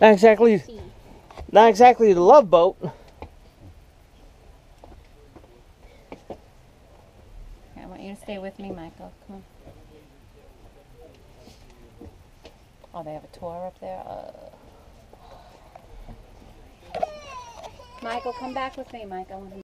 Not exactly, not exactly the love boat. I want you to stay with me, Michael. Come on. Oh, they have a tour up there. Uh, Michael, come back with me, Michael.